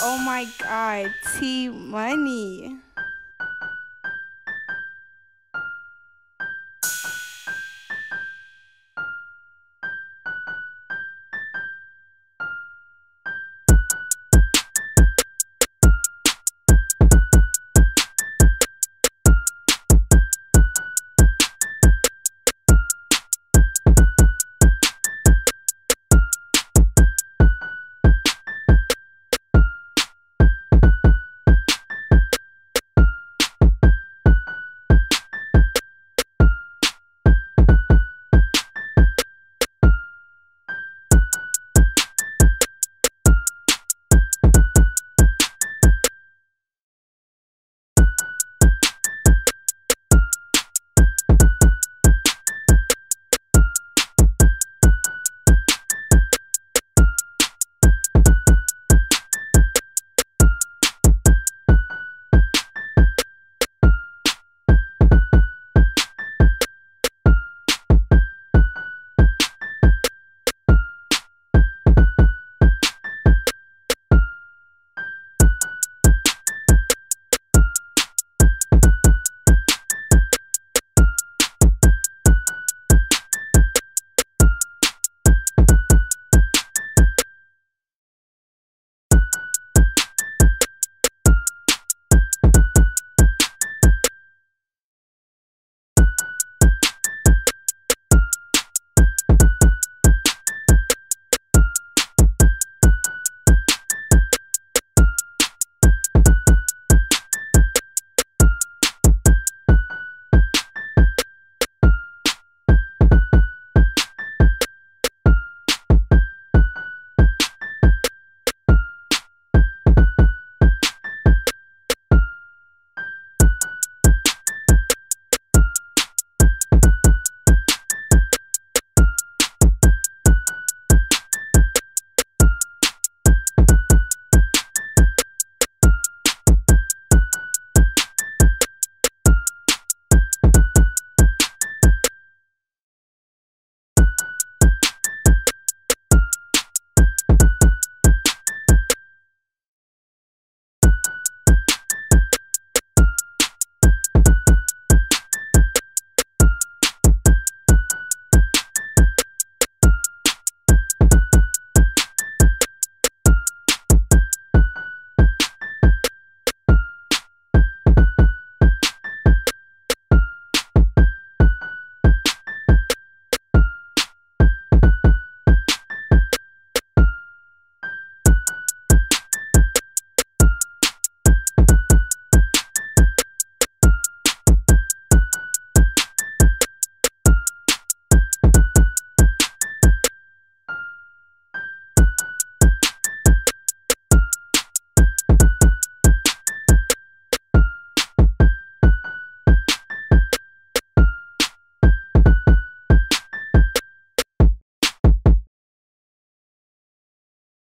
Oh my god, T Money.